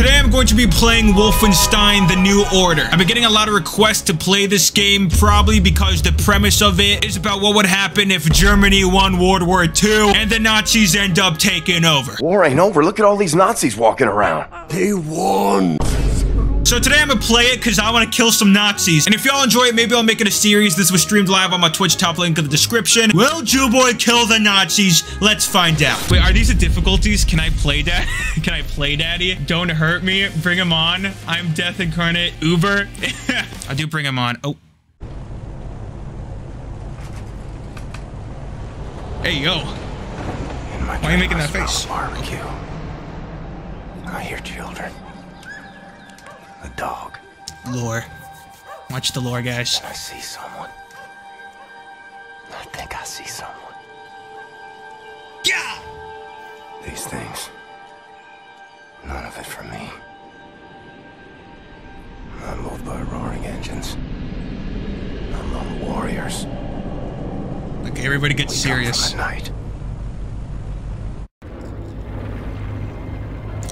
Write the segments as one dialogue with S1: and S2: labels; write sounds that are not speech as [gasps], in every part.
S1: today I'm going to be playing Wolfenstein The New Order. I've been getting a lot of requests to play this game, probably because the premise of it is about what would happen if Germany won World War II and the Nazis end up taking over.
S2: War ain't over. Look at all these Nazis walking around.
S3: They won.
S1: So today I'm gonna play it because I want to kill some Nazis. And if y'all enjoy it, maybe I'll make it a series. This was streamed live on my Twitch top link in the description. Will Jewboy kill the Nazis? Let's find out. Wait, are these the difficulties? Can I play dad? [laughs] Can I play daddy? Don't hurt me. Bring him on. I'm death incarnate. Uber. [laughs] I do bring him on. Oh. Hey, yo. Why are you making that face?
S2: Barbecue. I hear children. A dog.
S1: Lore. Watch the lore, guys.
S2: I see someone. I think I see someone.
S1: Yeah!
S2: These things. None of it for me. I'm moved by roaring engines. I'm lone warriors.
S1: Okay, everybody get
S2: We come
S1: serious.
S2: from the night.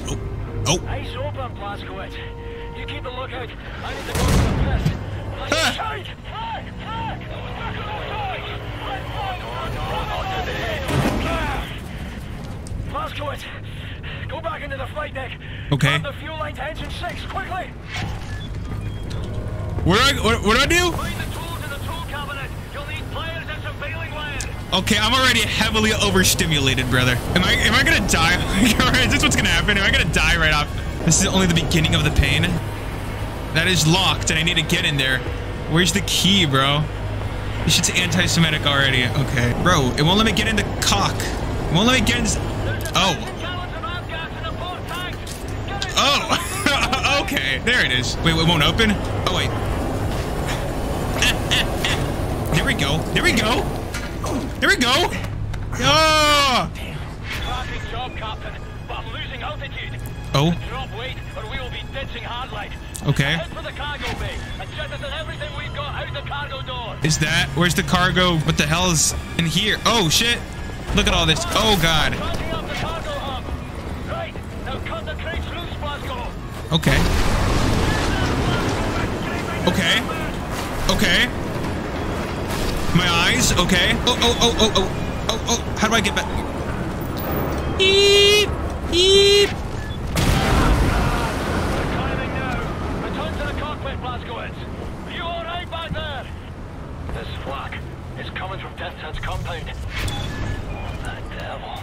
S1: Oh. oh.
S4: Eyes open, Blazkowicz. You keep a lookout. I need to go to the. Flag! Flag! Back on the side! Blazkowicz, go back into the flight deck.
S1: Okay.
S4: Grab the fuel line to engine six, quickly.
S1: Do I, what, what do I do?
S4: Find the tools in the tool cabinet. You'll need pliers and some bailing wire.
S1: Okay, I'm already heavily overstimulated, brother. Am I am I gonna die? [laughs] is this what's gonna happen? Am I gonna die right off? This is only the beginning of the pain. That is locked, and I need to get in there. Where's the key, bro? This shit's anti-Semitic already. Okay, bro, it won't let me get in the cock. It won't let me get in. Oh, oh. [laughs] okay, there it is. Wait, it won't open. Oh wait. [laughs] There we go. There we go. There we go. Oh.
S4: Door.
S1: Is that? Where's the cargo? What the hell is in here? Oh, shit. Look at all this. Oh, God.
S4: Cracking up the cargo hub. Right, now cut the crates loose, Blazko.
S1: Okay. Okay. Okay. My eyes. Okay. Oh, oh, oh, oh, oh. Oh, oh. How do I get back? Eep. Eep.
S4: Climbing now. Return to the cockpit, Blazkowicz. Are you alright back there? This flak is coming from Deathshead's compound. The devil.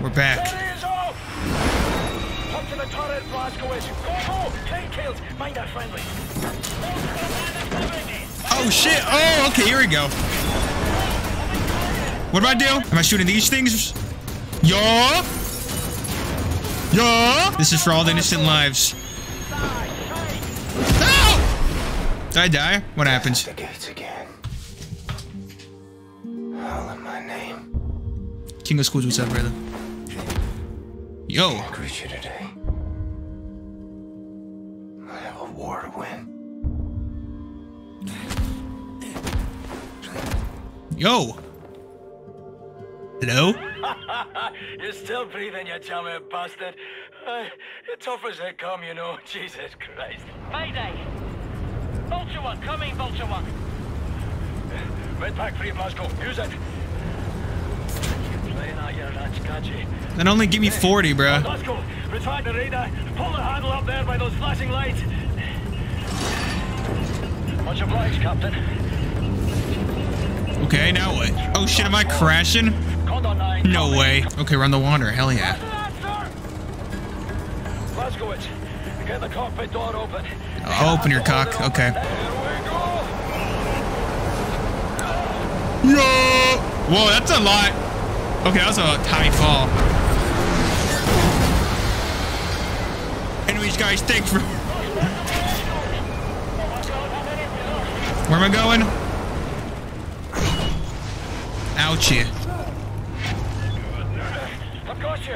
S1: We're back.
S4: There he is off! Up to the turret, Blazkowicz. Go, go! Crane tails, mind our friendly.
S1: Oh, shit. Oh, okay. Here we go. What do I do? Am I shooting these things? Yo! Yo! This is for all the innocent lives. No! Did I die? What happens?
S2: The gates again. Holler my name.
S1: King of Schools, what's up, brother? Yo.
S2: Greet you today. I have a war to win.
S1: Yo. Hello? [laughs]
S4: You're still breathing, you chummy bastard. Uh, you're tough as they come, you know. [laughs] Jesus Christ. Mayday! Vulture One, coming, Vulture One. Red pack free, Blazko. Use it. Playing out your ranch, can't you?
S1: Then only give me 40,
S4: bro. Retract the radar. Pull the handle up there by those flashing lights. Much obliged, Captain.
S1: Okay, now what? Oh shit, am I crashing? No way. Okay, we're the water. Hell yeah.
S4: Blazkowicz, get the cockpit door open.
S1: I'll open your cock. Okay. Yo! Whoa, that's a lot. Okay, that was a tiny fall. Anyways, guys, thanks for... Where am I going? Ouchie.
S4: I've got you.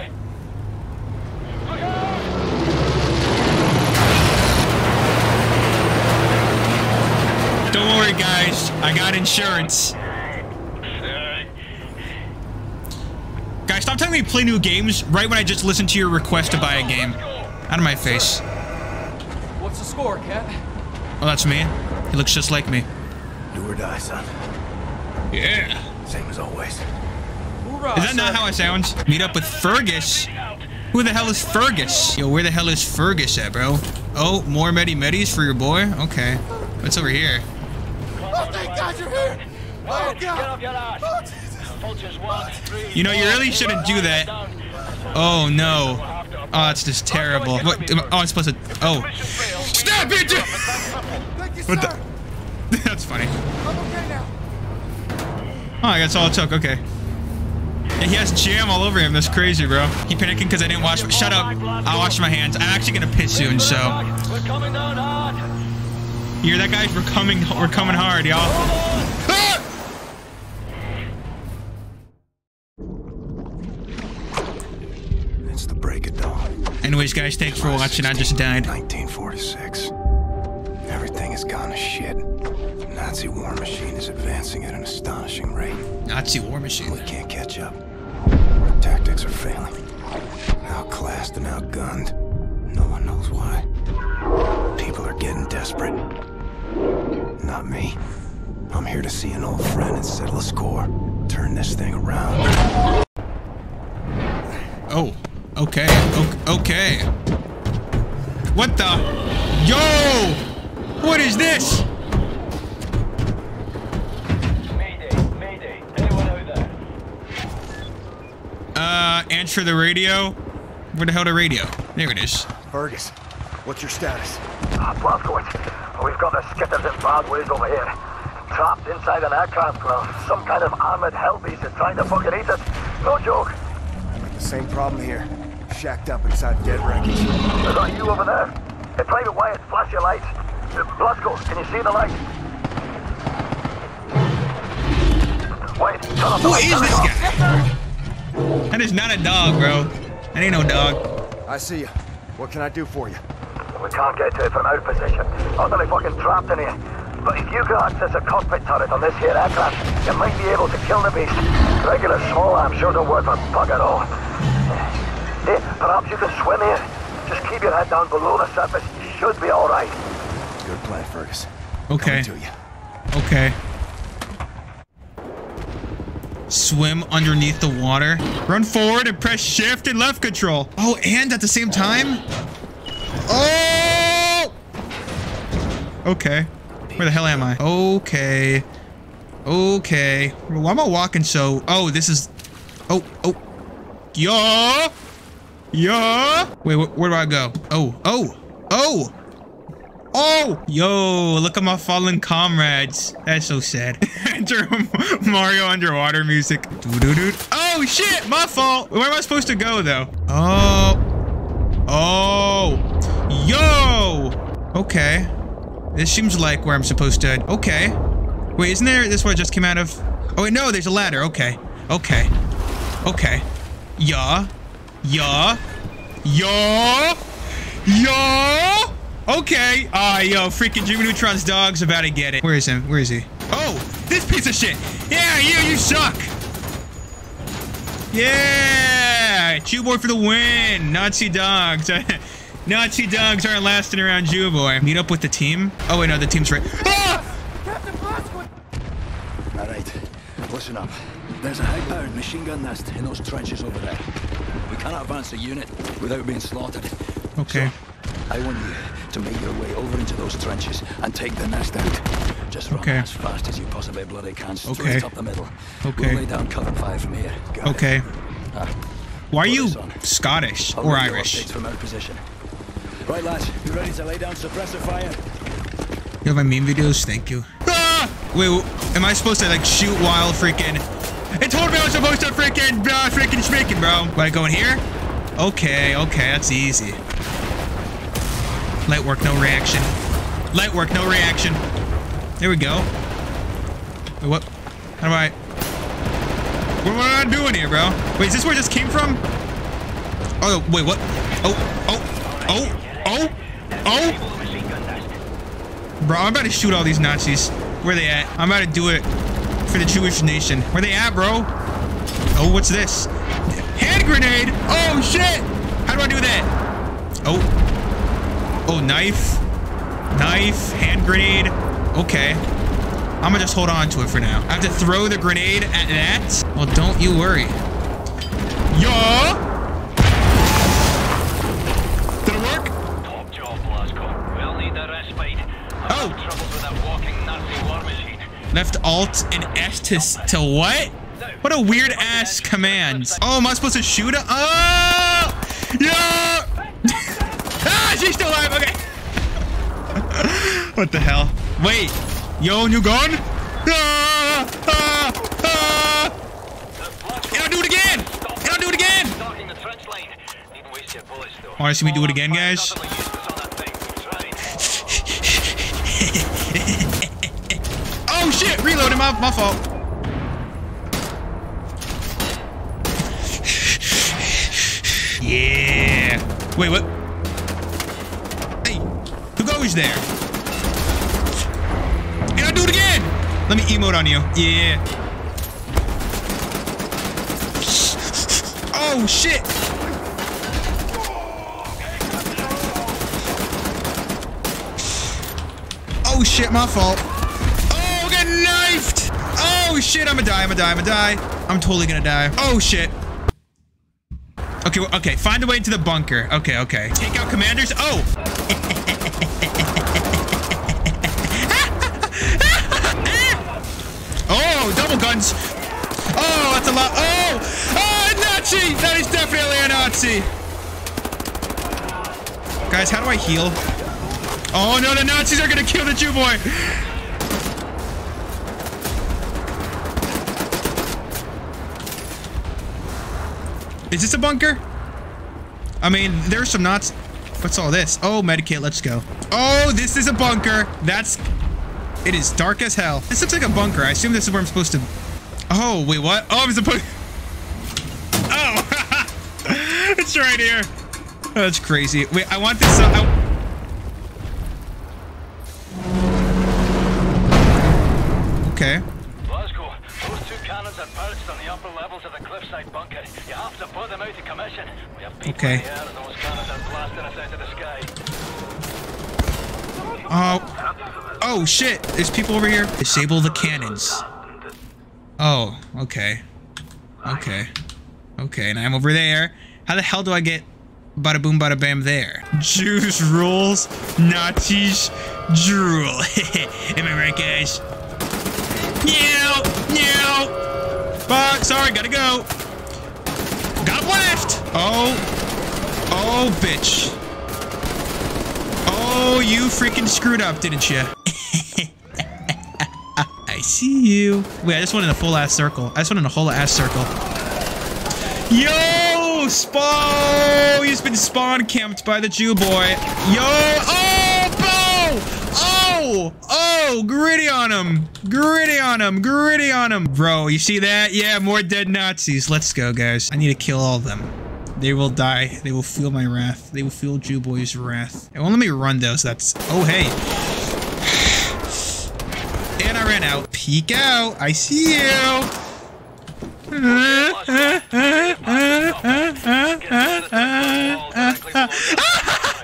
S1: Don't worry, guys. I got insurance. Guys, stop me play new games right when I just listened to your request to buy a game. Out of my face.
S3: What's the score, Cap?
S1: Oh, that's me. He looks just like me.
S2: Do or die, son.
S1: Yeah.
S2: Same as always.
S3: Hoorah,
S1: Is that not how I sound? Meet up with Fergus. Who the hell is Fergus? Yo, where the hell is Fergus at, bro? Oh, more Medi Medis for your boy? Okay. What's over here?
S4: Oh, thank God you're here! Oh, God!
S1: You know, you really shouldn't do that. Oh, no. Oh, it's just terrible. What? Oh, I'm supposed to... Oh. Stop it! What the... [laughs] That's funny. Oh, that's all it took. Okay. Yeah, he has jam all over him. That's crazy, bro. He panicking because I didn't wash... Shut up. I'll wash my hands. I'm actually going to piss soon, so... You hear that, guys? We're coming... We're coming hard, y'all. Ah! [laughs] Anyways, guys, thanks for watching. I just died.
S2: 1946. Everything has gone to shit. Nazi war machine is advancing at an astonishing rate.
S1: Nazi war machine.
S2: We can't catch up. Our tactics are failing. Outclassed and outgunned. No one knows why. People are getting desperate. Not me. I'm here to see an old friend and settle a score. Turn this thing around.
S1: Oh, okay, okay. What the? Yo! What is this?
S4: Mayday, mayday. Anyone out there?
S1: Uh, answer the radio. Where the hell the radio? There it is.
S5: Fergus, what's your status?
S6: Blazkowicz, we've got the skitters in bad ways over here. Trapped inside an aircraft, well, some kind of armored hell beast is trying to fucking eat us. No joke.
S5: The same problem here. Shacked up inside dead wreckage.
S6: Is that you over there? Hey, Private Wyatt, flash your lights. Blazko, can you see the light? Wait, turn off the
S1: Who
S6: light,
S1: is this guy? That is not a dog, bro. That ain't no dog.
S5: I see you. What can I do for you?
S6: We can't get to it from our position. Utterly fucking trapped in here. But if you can access a cockpit turret on this here aircraft, you might be able to kill the beast. Regular small arms sure don't work for bugger all. Hey, perhaps you can swim here. Just keep your head down below the surface. You should be alright.
S5: Good plan, Fergus.
S1: Okay.
S5: To you.
S1: Okay. Swim underneath the water. Run forward and press shift and left control. Oh, and at the same time? Oh! Okay. Where the hell am I? Okay. Okay. Why am I walking so... Oh, this is... Oh, oh. Yeah! Yeah! Wait, wh where do I go? Oh, oh, oh! Oh! Yo, look at my fallen comrades. That's so sad. [laughs] [laughs] Mario underwater music. Oh, shit! My fault! Where am I supposed to go, though? Oh. Oh. Yo! Okay. This seems like where I'm supposed to... Okay. Wait, isn't there... This where I just came out of... Oh, wait, no, there's a ladder. Okay. Okay. Okay. Yeah. Yeah. Yeah. Yeah. Okay. Ah, yo, freaking Jimmy Neutron's dog's about to get it. Where is him? Where is he? Oh, this piece of shit. Yeah, you, you suck. Yeah, Jew boy for the win. Nazi dogs. [laughs] Nazi dogs aren't lasting around Jew boy. Meet up with the team. Oh wait, no, the team's right. Ah!
S2: All right, listen up. There's a high-powered machine gun nest in those trenches over there. Cannot advance a unit without being slaughtered.
S1: Okay.
S2: I want you to make your way over into those trenches and take the nest out. Just run
S1: Okay.
S2: as fast as you possibly bloody can, straight
S1: Okay.
S2: up the middle.
S1: Okay.
S2: We'll lay down cover fire from here. Got?
S1: Okay.
S2: Ah,
S1: Why are you Scottish
S2: I'll
S1: or Irish?
S2: from our position. Right, lads, you ready to lay down suppressor fire?
S1: You have my meme videos? Thank you. Ah! Wait, am I supposed to like shoot while freaking? It told me I was supposed to freaking, uh, freaking bro. What, I go in here? Okay, okay, that's easy. Light work, no reaction. Light work, no reaction. There we go. Wait, what? How do I? What am I doing here, bro? Wait, is this where it just came from? Oh, wait, what? Oh, oh, oh, oh, oh. Bro, I'm about to shoot all these Nazis. Where they at? I'm about to do it for the Jewish nation. Where they at, bro? Oh, what's this? Hand grenade! Oh, shit! How do I do that? Oh, Oh, knife. Knife. Hand grenade. Okay. I'm gonna just hold on to it for now. I have to throw the grenade at that? Well, don't you worry. Yo! Left Alt and S to, to what? What a weird ass command. Oh, am I supposed to shoot her? Oh! Yeah! [laughs] ah, she's still alive. Okay. [laughs] what the hell? Wait. Yo, new gun? Ah, ah, ah. And I'll do it again. And I'll do it again.
S4: Stalking the trench line. Needn't waste your bullets, though.
S1: Wanna see me do it again, guys? Shit! Reloading. My, my fault. Yeah. Wait, what? Hey, who goes there? And I do it again. Let me emote on you. Yeah. Oh shit. Oh shit, my fault. Oh, shit, I'm gonna die, I'm gonna die, I'm gonna die. I'm totally gonna die. Oh shit. Okay, okay, find a way to the bunker. Okay, okay. Take out commanders. Oh! [laughs] oh, double guns. Oh, that's a lot. Oh! Oh, a Nazi! That is definitely a Nazi. Guys, how do I heal? Oh no, the Nazis are gonna kill the Jew boy! Is this a bunker? I mean, there's some knots. What's all this? Oh, medikit, let's go. Oh, this is a bunker. That's... It is dark as hell. This looks like a bunker. I assume this is where I'm supposed to... Oh, wait, what? Oh, I'm supposed... [laughs] Oh! [laughs] it's right here. Oh, that's crazy. Wait, I want this... Uh, I...
S4: cannons are perched on the upper levels of the cliffside bunker. You have to put them out of commission. We have people
S1: Okay.
S4: in the air and those cannons are blasting us out of the sky.
S1: Oh. Oh, shit. There's people over here. Disable the cannons. Oh, okay. Okay. Okay, and I'm over there. How the hell do I get bada boom bada bam there? Jews rules, Nazis drool. [laughs] Am I right, guys? Meow, meow. But sorry, gotta go. Got left. Oh, oh, bitch. Oh, you freaking screwed up, didn't you? [laughs] I see you. Wait, I just went in a full ass circle. I just went in a whole ass circle. Yo, spawn! Oh, he's been spawn camped by the Jew boy. Yo, oh! Oh, oh, gritty on him. Gritty on him. Gritty on him. Bro, you see that? Yeah, more dead Nazis. Let's go, guys. I need to kill all of them. They will die. They will feel my wrath. They will feel Jew boy's wrath. It won't let me run though, so that's... Oh, hey. And I ran out. Peek out. I see you.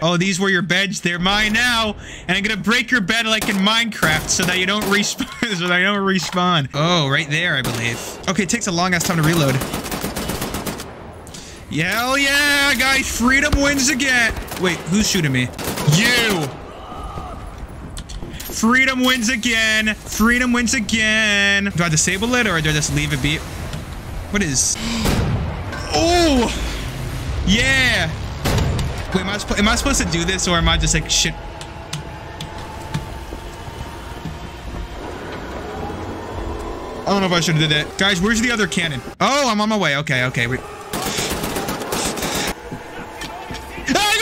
S1: Oh, these were your beds. They're mine now. And I'm gonna break your bed like in Minecraft so that you don't respawn. [laughs] so that you don't respawn. Oh, right there, I believe. Okay, it takes a long ass time to reload. Hell yeah, guys. Freedom wins again. Wait, who's shooting me? You. Freedom wins again. Freedom wins again. Do I disable it or do I just leave it be? What is? [gasps] Oh, yeah. Wait, am I, am I supposed to do this or am I just like shit? I don't know if I should have did that. Guys, where's the other cannon? Oh, I'm on my way. Okay, okay. Ah!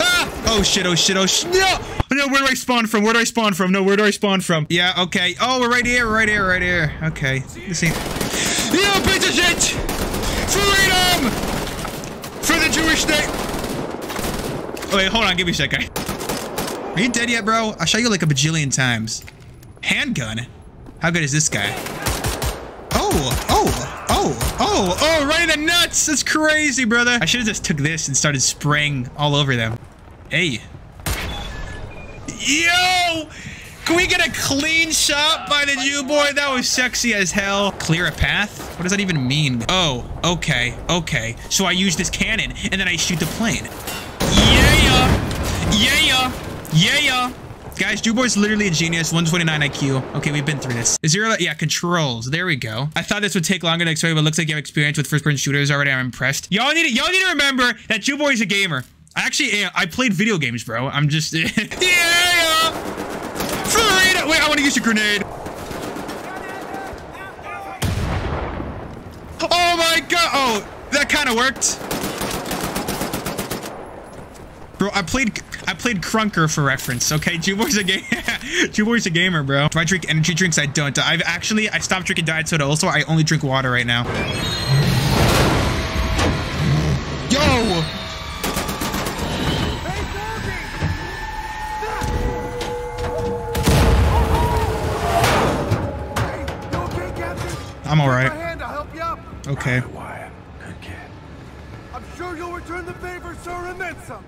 S1: Ah! Oh shit, oh shit, oh shit. No! Oh, no, where do I spawn from? Where do I spawn from? No, where do I spawn from? Yeah, okay. Oh, we're right here, right here, right here. Okay. This ain't... You piece of shit! Freedom! For the Jewish state! Oh, wait, hold on. Give me a second. Are you dead yet, bro? I shot you like a bajillion times. Handgun? How good is this guy? Oh, oh, oh, Oh, oh, right in the nuts. That's crazy, brother. I should have just took this and started spraying all over them. Hey. Yo! Can we get a clean shot by the Jew boy? That was sexy as hell. Clear a path? What does that even mean? Oh, okay, okay. So I use this cannon and then I shoot the plane. Yeah, yeah, yeah, yeah. Guys, Jew boy's literally a genius. 129 IQ. Okay, we've been through this. Zero, yeah, controls. There we go. I thought this would take longer to explain, but looks like you have experience with first-person shooters already. I'm impressed. Y'all need to, y'all need to remember that Jew boy's a gamer. I actually, I played video games, bro. I'm just, [laughs] yeah. Freedom! Wait, I want to use a grenade. Oh my god! Oh, that kind of worked. Bro, I played I played Krunker for reference, okay? [laughs] Jewboy's a game Jewboy's [laughs] a gamer, bro. Do I drink energy drinks? I don't. I've actually I stopped drinking diet soda. Also, I only drink water right now. Yo! I'm alright. Okay.
S2: Wyatt, good kid.
S5: I'm sure you'll return the favor, sir, and then some.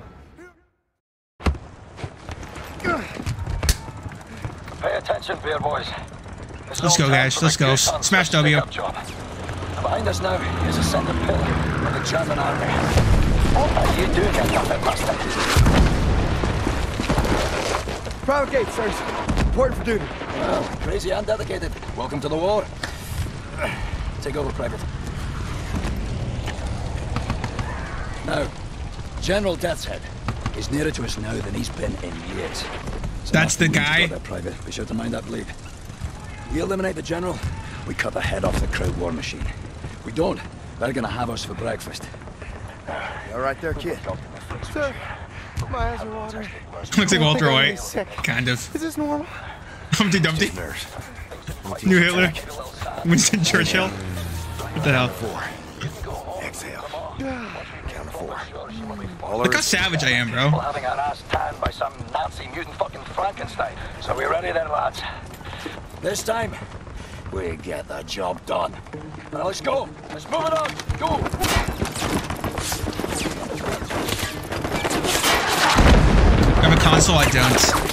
S6: Pay attention, beer boys. There's
S1: Let's
S6: no
S1: go, guys. Let's go. Smash W.
S6: pickup job. Behind us now is a center pillar of the German army. What are you doing, you puppet bastard?
S5: Private gate, sirs. Important for duty.
S6: Well, crazy and dedicated. Welcome to the war. Take over, Private. Now, General Deathshead is nearer to us now than he's been in years. So
S1: That's the guy?
S6: got There, Private. Be sure to mind that bleed. We eliminate the General, we cut the head off the crowd war machine. We don't, they're gonna have us for breakfast.
S5: You all right there, kid? Sir, my eyes are watering.
S1: Looks like Walter White. Kind of.
S5: Is this normal?
S1: Humpty Dumpty.
S2: Nurse.
S1: New Hitler. [laughs] Winston Churchill. What the hell?
S2: Four. Exhale. Count of four.
S1: Look how savage I am, bro.
S6: having our ass tanned by some Nazi mutant fucking Frankenstein. So we ready then, lads? This time, we get the job done. Now let's go. Let's move it on. Go.
S1: I have a console, I don't.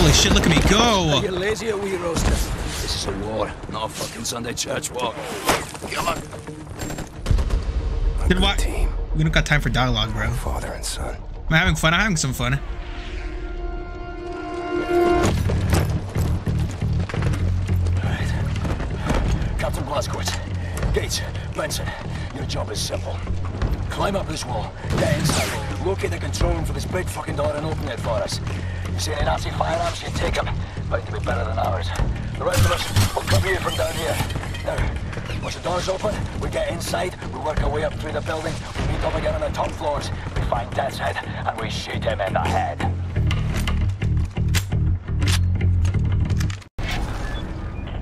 S1: Holy shit, look at me go!
S6: You're lazy or we roaster. A war, not a fucking Sunday church walk. Come on.
S1: Then what?
S2: Team.
S1: We don't got time for dialogue, bro.
S2: Father and son.
S1: I'm having fun. I'm having some fun.
S6: Captain Blazkowicz, Gates, Benson, your job is simple. Climb up this wall, get inside, locate the control room for this big fucking door and open it for us. You see any Nazi firearms, you take them. To be better than ours. The rest of us will cover you from down here. Now, once the door's open, we get inside, we work our way up through the building, we meet up again on the top floors, we find Deathshead, and we shoot him in the head.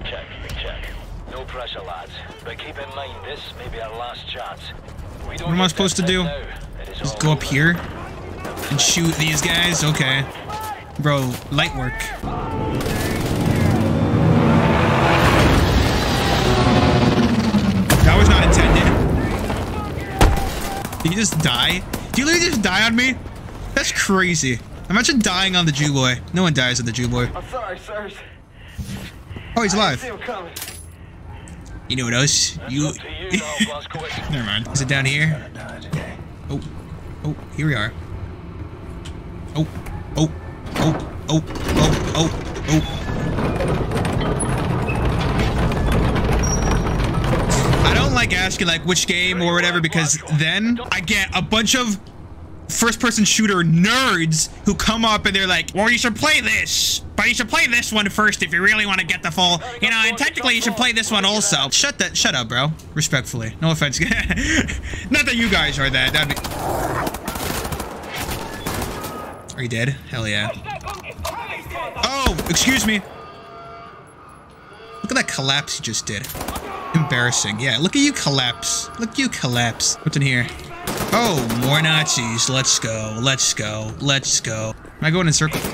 S6: Check, check. No pressure, lads. But keep in mind, this may be our last chance. We don't
S1: What am I supposed to do?
S6: now, it is
S1: Just go up here and shoot these guys? Okay. Bro, light work. That was not intended. Did you just die? Did you literally just die on me? That's crazy. Imagine dying on the Jew boy. No one dies on the Jew boy.
S5: I'm sorry, sirs.
S1: Oh, he's alive. You know what else? You.
S6: You [laughs] now,
S1: Never mind. Is it down here? Oh, oh, here we are. Oh, oh, oh, oh, oh, oh, oh. Like asking like which game or whatever because then I get a bunch of first-person shooter nerds who come up and they're like, well, you should play this, but you should play this one first if you really want to get the full, you know, and technically you should play this one also. Shut that, shut up, bro. Respectfully. No offense. [laughs] Not that you guys are that. That'd be... Are you dead? Hell yeah. Oh, excuse me. Look at that collapse you just did. Embarrassing. Yeah, look at you collapse. Look at you collapse. What's in here? Oh, more Nazis. Let's go. Let's go. Let's go. Am I going in circle? [laughs]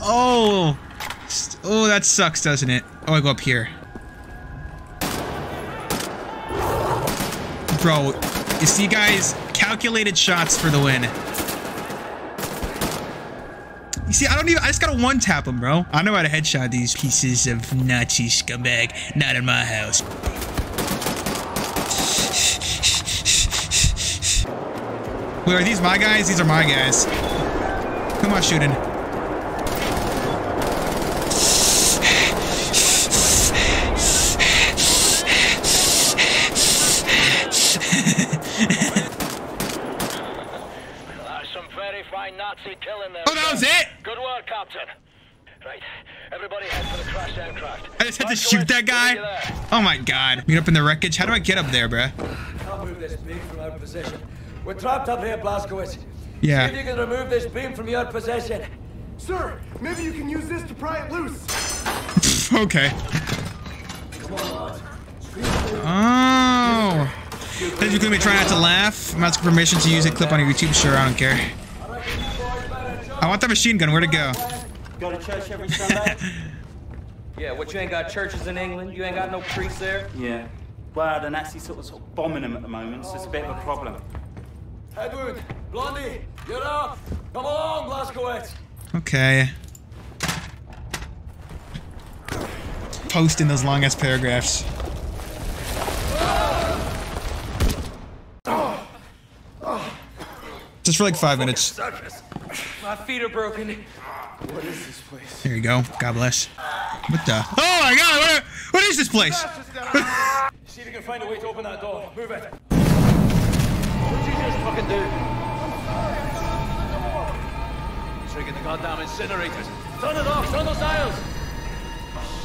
S1: oh. Oh, that sucks, doesn't it? Oh, I go up here. Bro, you see, guys? Calculated shots for the win. See, I don't even, I just gotta one tap them, bro. I know how to headshot these pieces of Nazi scumbag. Not in my house. Wait, are these my guys? These are my guys. Who am I shooting?
S7: That's some very fine Nazi killing there.
S1: Oh, that was it?
S7: Good work, Captain. Right, everybody head for the crashed aircraft.
S1: I just had to shoot that guy? Oh my god. Meet up in the wreckage? How do I get up there, bruh?
S4: Can't move this beam from our position. We're trapped up here, Blazkowicz.
S1: Yeah.
S4: See if you can remove this beam from your possession.
S5: Sir, maybe you can use this to pry it loose. [laughs]
S1: Okay. Oh. Says you're gonna be trying not to laugh. I'm asking permission to use a clip on your YouTube. Sure, I don't care. I want that machine gun. Where'd it go?
S8: Go to church every Sunday? [laughs]
S9: Yeah, what, you ain't got churches in England? You ain't got no priests there?
S8: yeah. Well, the Nazis sort of, sort of bombing them at the moment, so it's a bit of a problem.
S4: Edward, Blondie, you're up. Come along, Blazkowicz.
S1: Okay. Posting those long ass paragraphs. Just for like five minutes.
S9: My feet are broken.
S1: There you go. God bless. What the? Oh my god! What, what is this place? [laughs]
S4: See if you can find a way to open that door. Move it.
S7: What'd you just fucking do?
S4: Trigger the goddamn incinerators. Turn it off. Turn those dials.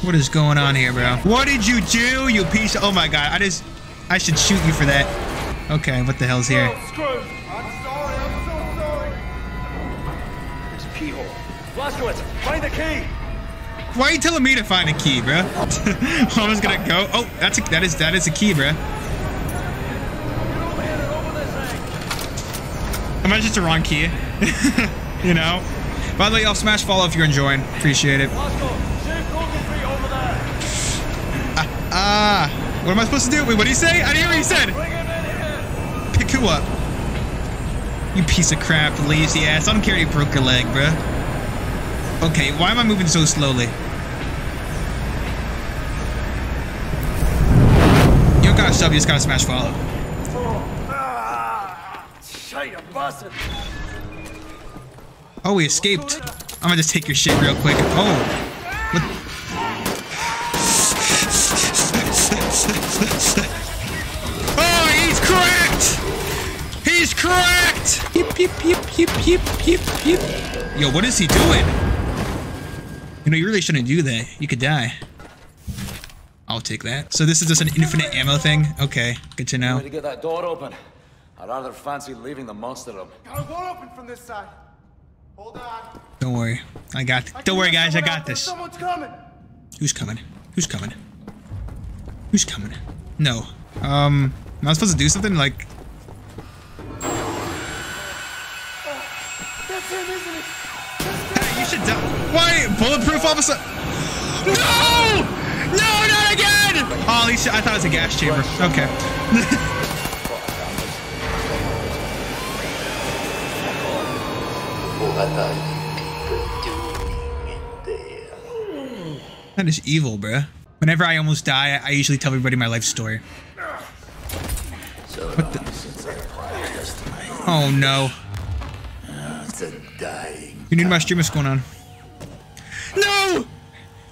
S1: What is going on here, bro? What did you do, you piece of- Oh my god, I just... I should shoot you for that. Okay, what the hell's here?
S4: Oh, Blazkowicz, find the key.
S1: Why are you telling me to find a key, bro? I'm just gonna go. Oh, that's a, that is that is a key, bro. Imagine it's the wrong key. [laughs] you know? By the way, I'll smash follow if you're enjoying. Appreciate it.
S4: Blazko, shoot Golden Free over there.
S1: Ah, what am I supposed to do? Wait, what did he say? I didn't hear what he said.
S4: Bring him in here.
S1: Pick who up? You piece of crap, lazy ass. I don't care if you broke your leg, bruh. Okay, why am I moving so slowly? You don't gotta sub, you just gotta smash follow. Oh, we escaped. I'm gonna just take your shit real quick. Oh. What? Oh, he's cracked! He's cracked! Yip, yip, yip, yip, yip, yip, yip. Yo, what is he doing? You know, you really shouldn't do that. You could die. I'll take that. So this is just an infinite ammo thing? Okay, good to know.
S4: Way to get that door open. I rather fancy leaving the monster room.
S5: Got a won't open from this side. Hold on.
S1: Don't worry. I got Don't worry, guys. I got this.
S5: Someone's coming.
S1: Who's coming? Who's coming? Who's coming? No. Um, am I supposed to do something like? Hey, you should die. Why? Bulletproof all of a sudden? No! No, not again! Oh, at least I thought it was a gas chamber. Okay. [laughs] That is evil, bruh. Whenever I almost die, I usually tell everybody my life story. What the? Oh no. You need my stream. What's going on? No!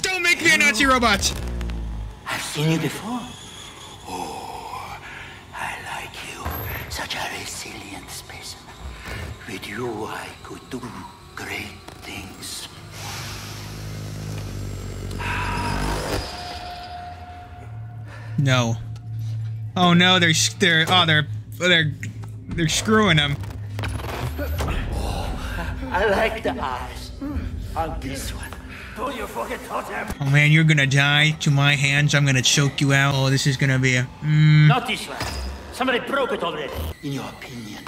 S1: Don't make me a Nazi robot!
S6: I've seen you before. Oh, I like you. Such a resilient specimen. With you, I could do great things.
S1: No. Oh no, they're they're oh they're they're they're screwing him.
S6: Oh, I like the eyes on this one. Don't you forget Totem.
S1: Oh man, you're gonna die to my hands. I'm gonna choke you out. Oh, this is gonna be a. Mm.
S6: Not this one. Somebody broke it already. In your opinion,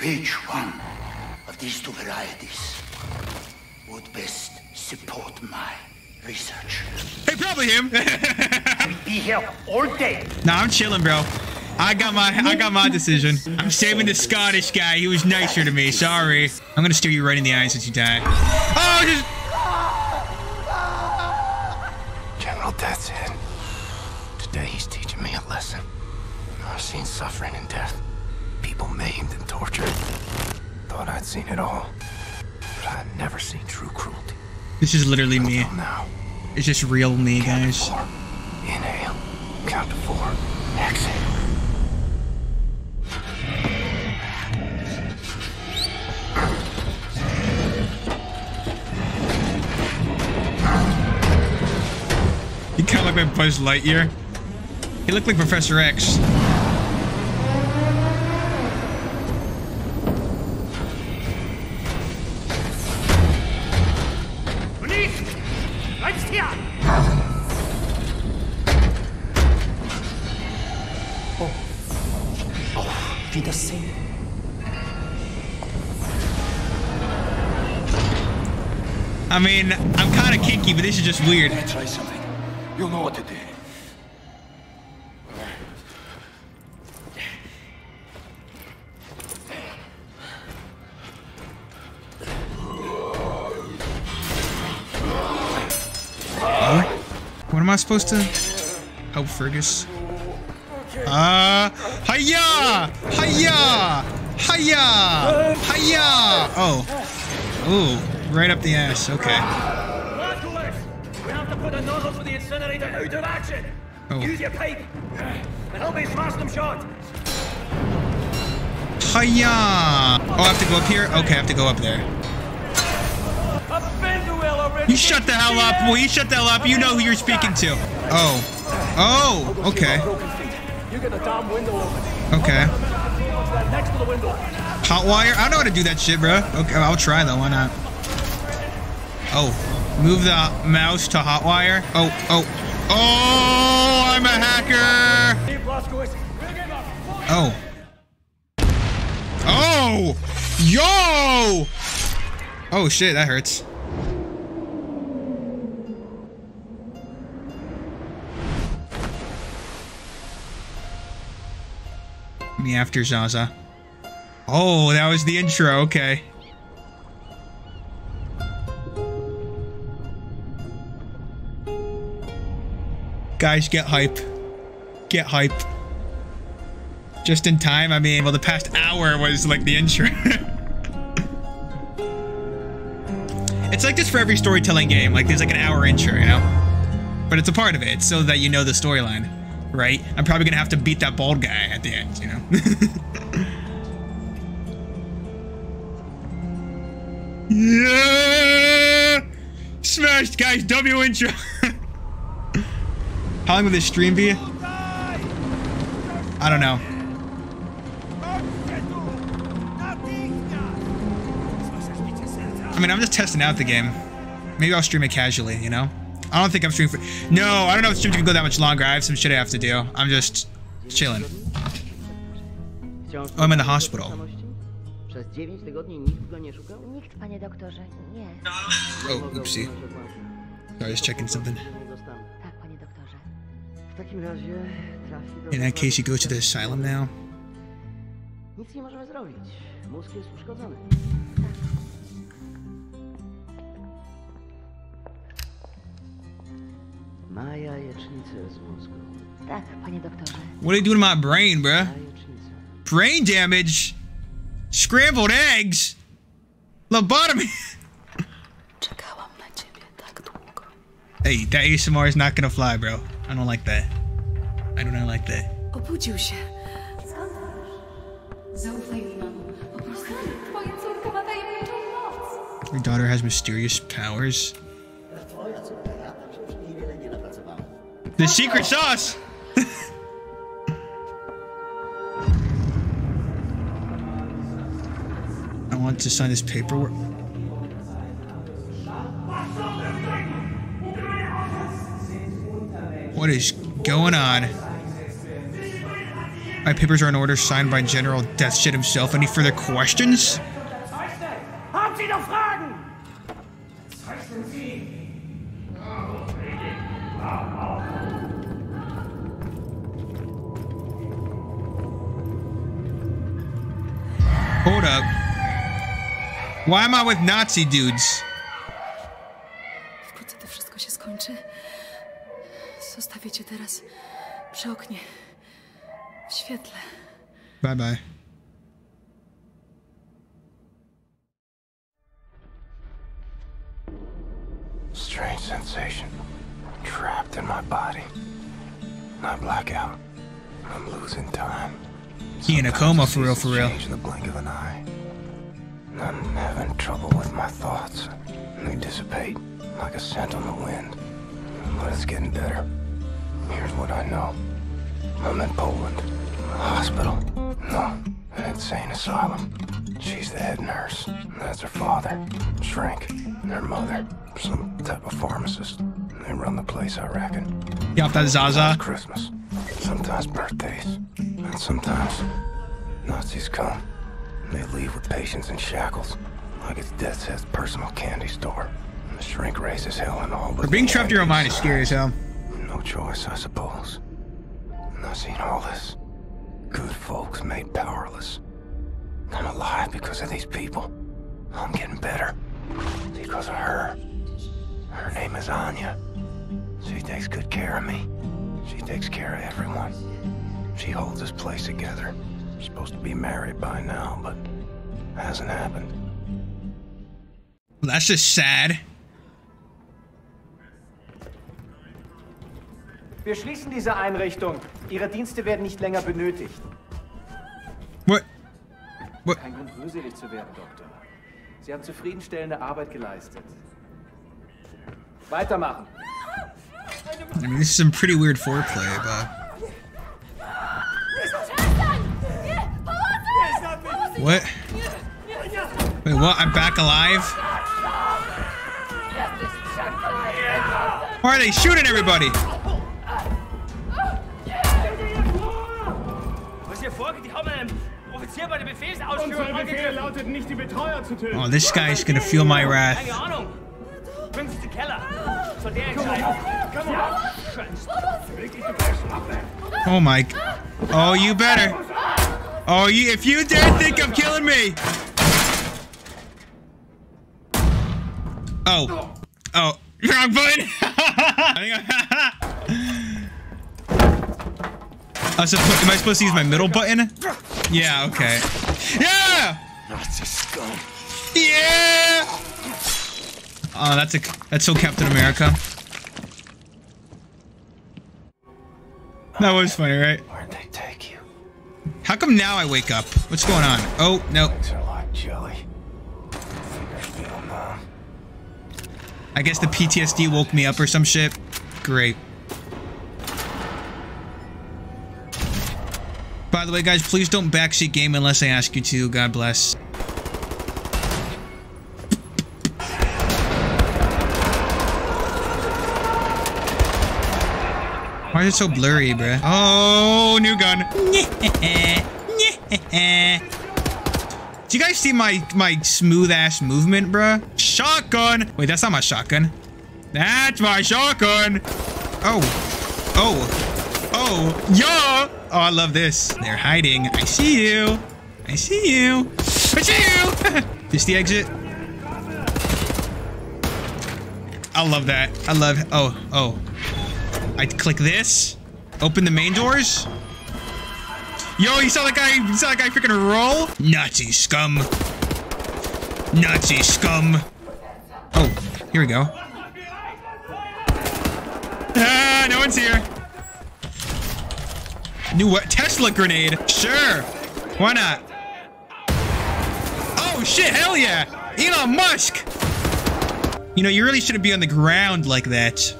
S6: which one of these two varieties would best support my
S10: research.
S1: Hey, probably him.
S10: I'll [laughs] be here all day.
S1: nah, I'm chilling, bro. I got my I got my decision. I'm saving the Scottish guy. He was nicer to me. Sorry. I'm gonna stare you right in the eyes as you die. Oh, just
S2: teaching me a lesson. I've seen suffering and death. People maimed and tortured. Thought I'd seen it all. But I'd never seen true cruelty.
S1: this is literally me.
S2: Now.
S1: It's just real me, guys.
S2: Four. Inhale. Count to four. Exhale.
S1: He kind of like Buzz Lightyear. He looked like Professor X.
S10: Bleibst hier! Oh. oh Auf Wiedersehen.
S1: I mean, I'm kind of kinky, but this is just weird.
S11: Try something. You'll know what to do.
S1: I supposed to? Oh, Fergus. Uh, hiya! Hiya! Hiya! Hiya! Oh. Ooh, right up the ass. Okay.
S4: We have to put the nozzles for the incinerator out of action!
S1: Oh.
S4: Use your pipe! And help me smash them short!
S1: Hiya! Oh, I have to go up here? Okay, I have to go up there. You shut the hell up, boy. You shut the hell up. You know who you're speaking to. Oh. Oh, okay. Okay. Hot wire? I don't know how to do that shit, bro. Okay, I'll try though. Why not? Oh, move the mouse to hot wire. Oh, oh, oh! I'm a hacker. Oh. Oh! Yo! Oh shit, that hurts. Me after Zaza. Oh, that was the intro. Okay. Guys, get hype. Get hype. Just in time. I mean, well, the past hour was like the intro. [laughs] it's like this for every storytelling game. Like, there's like an hour intro, you know? But it's a part of it so that you know the storyline, right? I'm probably gonna have to beat that bald guy at the end, you know? [laughs] yeah! Smashed, guys. W intro. [laughs] How long will this stream be? I don't know. I mean, I'm just testing out the game. Maybe I'll stream it casually, you know? I don't think I'm streaming for... No, I don't know if streams can go that much longer. I have some shit I have to do. I'm just chilling. Oh, I'm in the hospital.
S12: Przez 9 tygodni nikt go nie szukał?
S13: Nikt, panie doktorze, nie.
S1: Oh, oopsie. Sorry, just checking something.
S12: Nie dostanę.
S13: Tak, panie doktorze.
S12: W takim razie trafi do...
S1: In that case, you go to the asylum now?
S12: Ma jajecznicę z mózgu.
S13: Tak, panie doktorze.
S1: What are you doing to my brain, bruh? Brain damage? Scrambled eggs? Lobotomy? [laughs]
S13: Czekałam na ciebie tak długo.
S1: Hey, that ASMR is not gonna fly, bro. I don't like that. I do not like that.
S14: Obudził się. Zaufaj mi, mamo. Po prostu twoja córka ma tajemniczą moc.
S1: Your daughter has mysterious powers. The secret sauce! I want to sign this paperwork. What is going on? My papers are in order, signed by General Deathshit himself. Any further questions? Hold up. Why am I with Nazi dudes?
S13: Wkrótce to wszystko się skończy. Zostawię cię teraz przy oknie. W świetle.
S1: Bye bye.
S2: Strange sensation. Trapped in my body. I black out. I'm losing time.
S1: He in a coma for real, for real.
S2: In the blink of an eye. I'm having trouble with my thoughts. They dissipate like a scent on the wind. But it's getting better. Here's what I know. I'm in Poland. A hospital. No, an insane asylum. She's the head nurse. That's her father. Shrink. And her mother. Some type of pharmacist. They run the place, I reckon.
S1: You off that Zaza?
S2: Christmas. Sometimes birthdays. And sometimes Nazis come. They leave with patients in shackles. Like it's Deathshead's personal candy store. And the shrink raises hell and all but
S1: being trapped in your own mind is scary as hell.
S2: No choice, I suppose. And I've seen all this. Good folks made powerless. I'm alive because of these people. I'm getting better. Because of her. Her name is Anya. She takes good care of me. She takes care of everyone. She holds this place together. Supposed to be married by now, but hasn't happened.
S1: Well, that's just sad.
S15: Wir schließen diese Einrichtung. Ihre Dienste werden nicht länger benötigt.
S1: What? What?
S15: Kein Grund, rührselig zu werden, Doktor. Sie haben zufriedenstellende Arbeit geleistet. Weitermachen.
S1: I mean, this is some pretty weird foreplay, but what? Wait, what? I'm back alive? Why are they shooting everybody?
S4: Was hier vorgeht, die haben einen Offizier bei der Befehlsausführung
S16: Unser Befehl lautet nicht, die Betreuer zu töten.
S1: Oh, this guy's gonna feel my wrath.
S4: Keine Ahnung. Fünfte Keller. Soll der entscheiden?
S1: Oh my. Oh, you better. Oh, you. If you dare think of killing me. Oh. Oh. Wrong button. [laughs] I think I. I supposed, am I supposed to use my middle button? Yeah, okay. Yeah!
S2: Nazi scum.
S1: Yeah! Oh, that's a that's so Captain America. That was funny, right?
S2: Where'd they take you?
S1: How come now I wake up? What's going on? Oh, no.
S2: Things are like jelly. Fingers feel numb.
S1: I guess the PTSD woke me up or some shit. Great. By the way, guys, please don't backseat game unless I ask you to. God bless. Why is it so blurry, bruh? Oh, new gun. Do you guys see my my smooth ass movement, bruh? Shotgun. Wait, that's not my shotgun. That's my shotgun. Oh, oh, oh, yeah. Oh, I love this. They're hiding. I see you. I see you. I see you. [laughs] this the exit. I love that. I love. Oh, oh. I click this. Open the main doors. Yo, you saw that guy? You saw that guy freaking roll? Nazi scum. Nazi scum. Oh, here we go. Ah, no one's here. New what? Tesla grenade. Sure. Why not? Oh shit! Hell yeah! Elon Musk. You know, you really shouldn't be on the ground like that.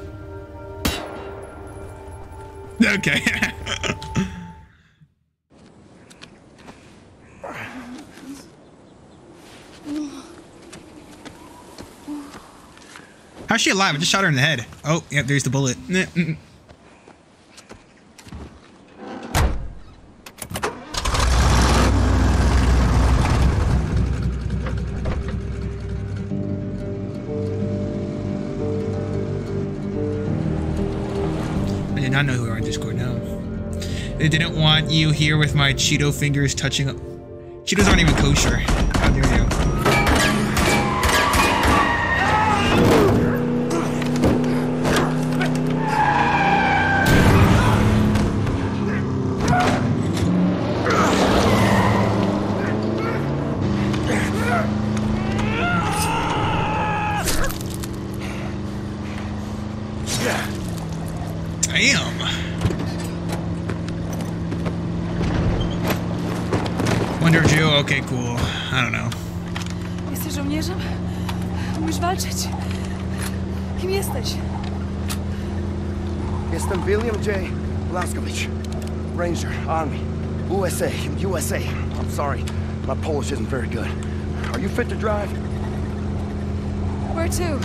S1: Okay. How's she alive? I just shot her in the head. Oh, yep, there's the bullet. Mm, mm, mm. You here with my Cheeto fingers touching Cheetos aren't even kosher.
S5: USA, USA. I'm sorry, my Polish isn't very good. Are you fit to drive?
S13: Where to?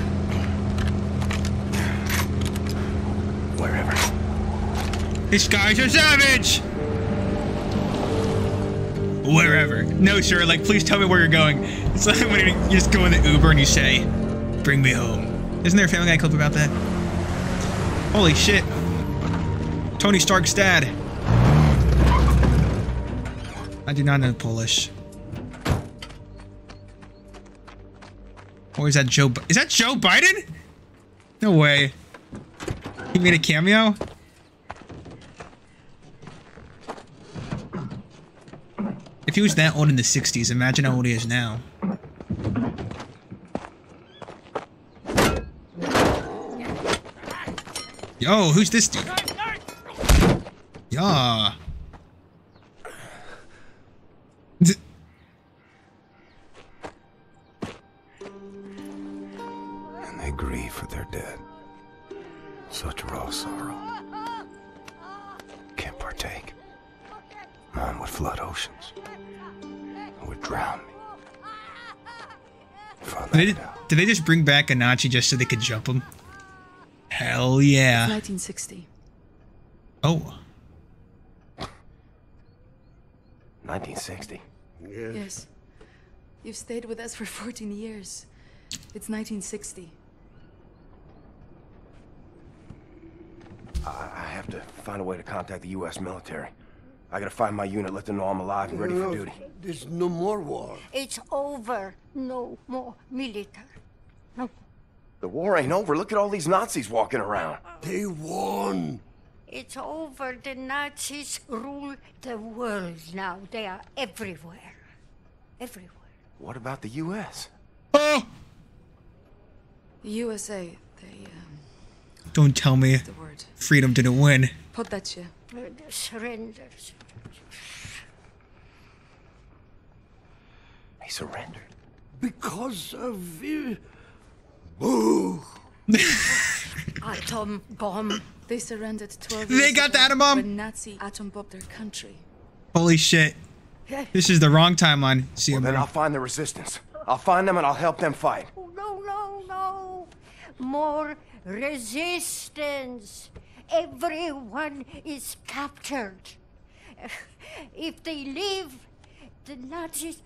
S5: Wherever.
S1: This guy's a savage! Wherever. No, sir, like, please tell me where you're going. It's like when you just go in the Uber and you say, bring me home. Isn't there a Family Guy clip about that? Holy shit. Tony Stark's dad. I do not know Polish. Or is that Joe? Bi- is that Joe Biden? No way. He made a cameo? If he was that old in the 60s, imagine how old he is now. Yo, who's this dude? Yeah.
S2: Mine would flood oceans. Would drown me. If I let
S1: Did they, did they just bring back a Nazi just so they could jump him? Hell yeah.
S13: 1960.
S1: Oh.
S2: 1960.
S13: Yes. yes. You've stayed with us for 14 years. It's 1960.
S5: I, I have to find a way to contact the U.S. military. I gotta find my unit, let them know I'm alive and ready for duty.
S17: There's no more war.
S18: It's over. No more military. No.
S5: The war ain't over. Look at all these Nazis walking around.
S17: They won.
S18: It's over. The Nazis rule the world now. They are everywhere. Everywhere.
S5: What about the U.S.?
S1: Oh!
S13: The USA, they, um,
S1: Don't tell me
S13: the word.
S1: freedom didn't win.
S13: Poddacie.
S18: The surrenders.
S5: He surrendered.
S17: Because of you. Boo! [laughs]
S18: Atom bomb.
S13: They surrendered 12
S1: They got the
S13: ago
S1: atom bomb?
S13: When Nazi atom bombed their country.
S1: Holy shit. This is the wrong timeline. See
S5: Well,
S1: him
S5: then. I'll find the resistance. I'll find them and I'll help them fight.
S18: Oh, no, no, no. More resistance. Everyone is captured. [laughs] If they leave, the Nazis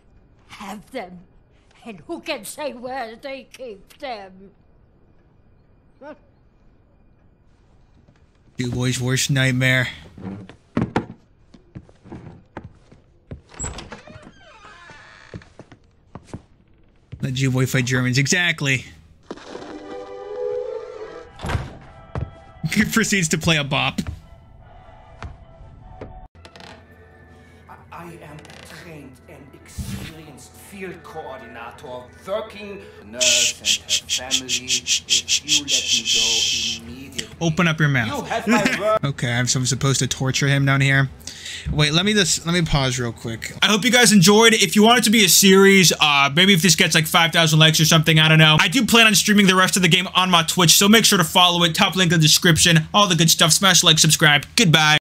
S18: have them. And who can say where they keep them?
S1: Du boy's worst nightmare. Let Jew boy fight Germans. Exactly. [laughs] proceeds to play a bop.
S19: I am a trained and experienced field coordinator working nurse and her family. If you let me go immediately.
S1: Open up your mouth. [laughs] okay, I'm, so I'm supposed to torture him down here. Wait, let me just let me pause real quick. I hope you guys enjoyed. If you want it to be a series, uh, maybe if this gets like 5,000 likes or something, I don't know. I do plan on streaming the rest of the game on my Twitch, so make sure to follow it. Top link in the description. All the good stuff. Smash like, subscribe. Goodbye.